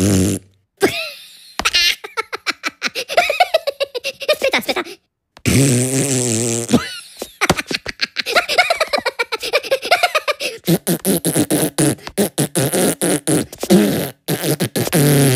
ペタペタ。Mm-mm.